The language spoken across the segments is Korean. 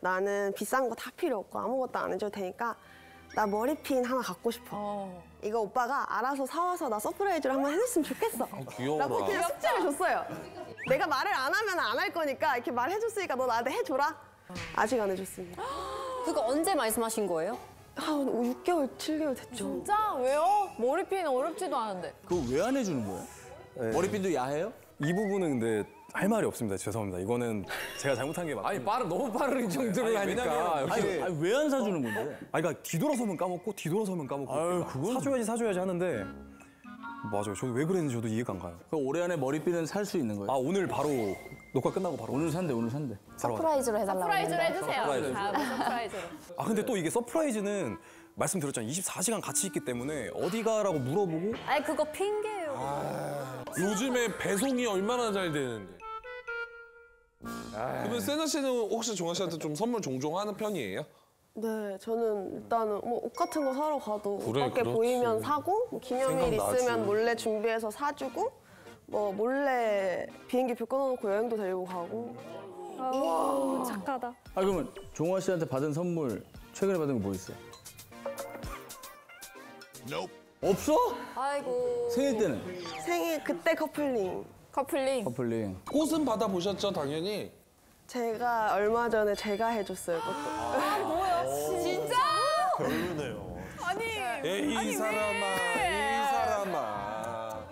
나는 비싼 거 다 필요 없고 아무것도 안 해줘도 되니까 나 머리핀 하나 갖고 싶어. 이거 오빠가 알아서 사와서 나 surprise를 한번 해줬으면 좋겠어. 귀여워라. 라고 그냥 숙제를 줬어요. 내가 말을 안 하면 안 할 거니까 이렇게 말해줬으니까 너 나한테 해줘라. 아직 안 해줬습니다. 그거 언제 말씀하신 거예요? 한 6개월, 7개월 됐죠. 진짜? 왜요? 머리핀 어렵지도 않은데. 그거 왜 안 해주는 거예요? 머리핀도 야해요? 이 부분은 근데 할 말이 없습니다. 죄송합니다. 이거는 제가 잘못한 게 맞고. 아니 빠르 너무 빠른 정도를 아니, 하니까 왜냐면 아니, 왜 안 사주는 건데? 아니 그러니까 뒤돌아서면 까먹고 뒤돌아서면 까먹고. 아유, 그건- 사줘야지 사줘야지 하는데 맞아요. 저도 왜 그랬는지 저도 이해가 안 가요. 그 올해 안에 머리핀은 살 수 있는 거예요? 아 오늘 바로 녹화 끝나고 바로 오늘 산대, 오늘 산대. surprise로 해달라고 surprise로. 해주세요. surprise. 다음에 surprise로. 아 근데 또 이게 surprise는 말씀드렸잖아요. 24시간 같이 있기 때문에 어디 가라고 물어보고 아니 그거 핑계예요. 요즘에 배송이 얼마나 잘 되는데. 그러면 세나 씨는 혹시 종아 씨한테 좀 선물 종종 하는 편이에요? 네, 저는 일단은 뭐 옷 같은 거 사러 가도 옷 그래, 밖에 그렇지. 보이면 사고 뭐 기념일 생각나지. 있으면 몰래 준비해서 사주고 뭐 몰래 비행기 표 끊어놓고 여행도 데리고 가고 착하다. 아 그러면 종화 씨한테 받은 선물 최근에 받은 거 뭐 있어요? 없어? 아이고. 생일 때는 생일 그때 커플링 커플링. 커플링. 꽃은 받아보셨죠, 당연히. 제가 얼마 전에 제가 해줬어요 그것도 진짜? 별로네요. 아니. 에이, 이 사람아, 이 사람아.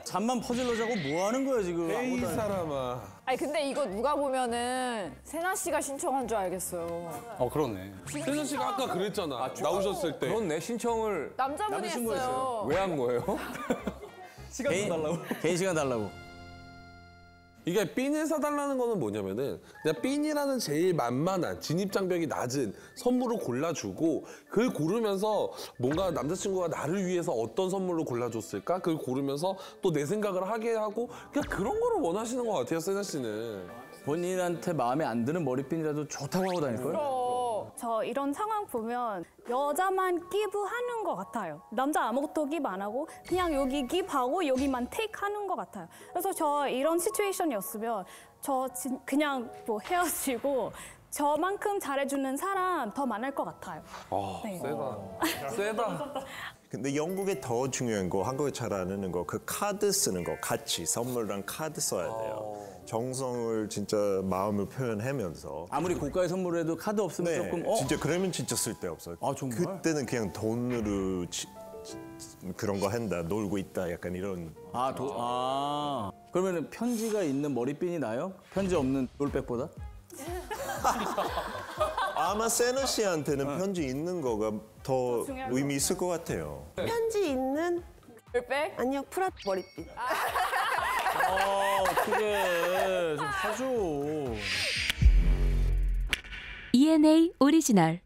잠만 퍼질러 자고 뭐 하는 거야 지금? 에이. 사람아. 아니 근데 이거 누가 보면은 세나 씨가 신청한 줄 알겠어요. 어 그렇네. 세나 씨가 아까 그랬잖아. 나오셨을 때. 그렇네 신청을 남자분이 했어요. 왜 한 거예요? 시간 좀 달라고. 개인 시간 달라고. 이게 핀을 사달라는 거는 뭐냐면은 그냥 핀이라는 제일 만만한 진입장벽이 낮은 선물을 골라주고 그걸 고르면서 뭔가 남자친구가 나를 위해서 어떤 선물로 골라줬을까 그걸 고르면서 또 내 생각을 하게 하고 그냥 그런 거를 원하시는 것 같아요 세나 씨는 본인한테 마음에 안 드는 머리핀이라도 좋다고 하고 다닐 거예요? 어. 저 이런 상황 보면 여자만 기부하는 것 같아요. 남자 아무것도 기부 안 하고 그냥 여기 기부하고 여기만 테이크하는 것 같아요. 그래서 저 이런 시츄에이션이었으면 저 진- 그냥 뭐 헤어지고 저만큼 잘해주는 사람 더 많을 것 같아요. 아 네. 세다 세다 근데 영국에 더 중요한 거, 한국에 잘안 하는 거, 그 카드 쓰는 거 같이 선물랑 카드 써야 돼요. 정성을 진짜 마음을 표현하면서. 아무리 고가의 선물을 해도 카드 없으면 네, 조금 어? 진짜 그러면 진짜 쓸데없어요. 아, 정말? 그때는 그냥 돈으로 치- 치- 그런 거 한다, 놀고 있다, 약간 이런. 아, 도, 아. 그러면 편지가 있는 머리핀이 나요? 편지 없는 롤백보다? 아마 세나 씨한테는 편지 있는 거가 더 의미 있을 것 같아요. 편지 있는 백? 아니요 프라 머리핀 아, 어떡해. 좀 사줘. ENA 오리지널